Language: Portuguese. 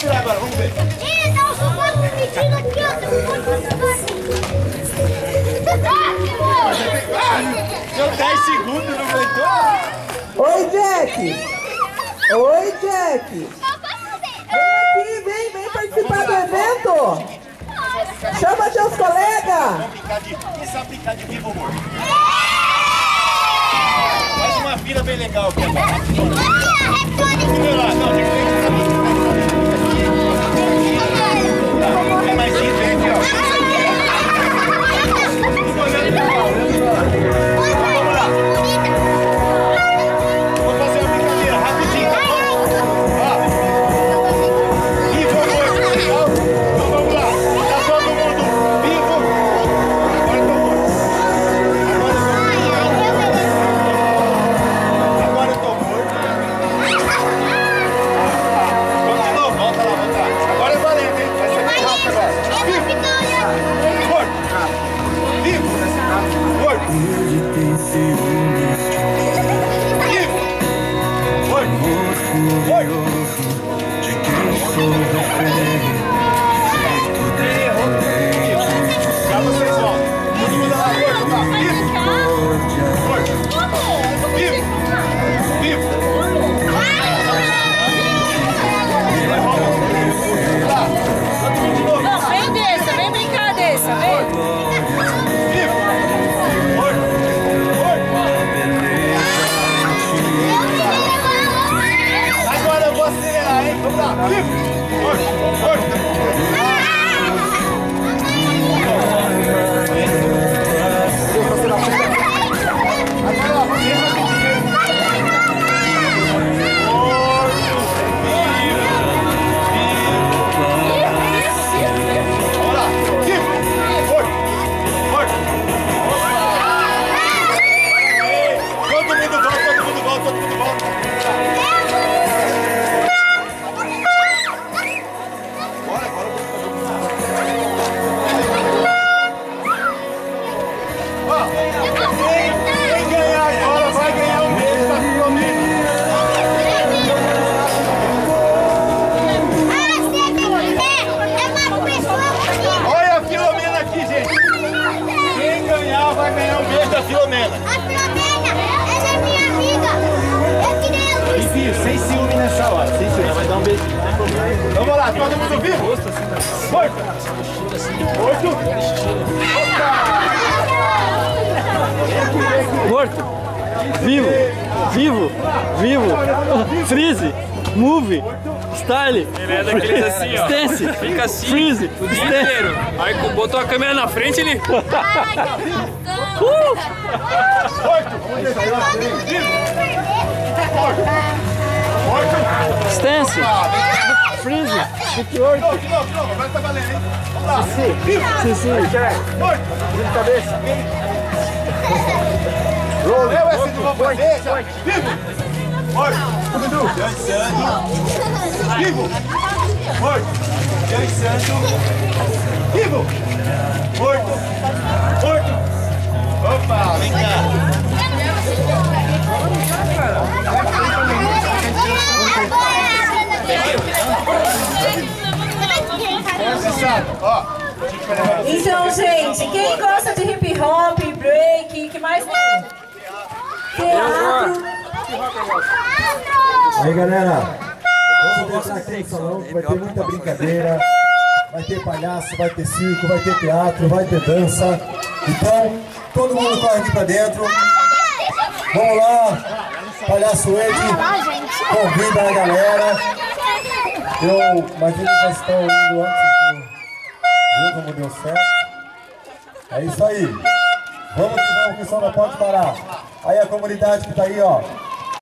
virar agora, vamos ver. Ih, dá um suporte permitido aqui, ó. Deu 10 segundos, não aguentou? Oi, Jack! Oi, Jack! Vem aqui, vem, vem participar do evento! Chama seus colegas! Brincar de... Quem sabe brincar de vivo morto? Faz uma fila bem legal aqui agora. Vamos não, tem que Morto! Morto! Já hein? Vamos lá! Ganhar um beijo da Filomena! Enfim, sem ciúme nessa hora, sem ciúme, vai dar um beijinho, não tem problema. Vamos lá, todo mundo vivo? Morto! Morto! Morto. Vivo. Vivo. Vivo. Freeze. Move. Style. Ele é daqueles assim, ó. Stance. Fica assim Freeze. o dia inteiro. Aí botou a câmera na frente, ele. Stance. Freeze. De novo, de novo, de agora tá valendo, hein? Vamos lá! Sim, sim. Morto! De cabeça! Eu essa de uma bandeja! Vivo! Morto! Dudu! Vivo! Morto! Vivo! Morto! Então, gente, quem gosta de hip hop, break, que mais tem? Teatro. Aí galera, vamos entrar aqui no salão que vai ter muita brincadeira, vai ter palhaço, vai ter circo, vai ter teatro, vai ter dança. Então, todo mundo corre aqui pra dentro. Vamos lá, palhaço Ed, convida a galera. Eu imagino que vocês estão indo antes. Viu como deu certo? É isso aí. Vamos que vamos, que só não pode parar. Aí a comunidade que tá aí, ó.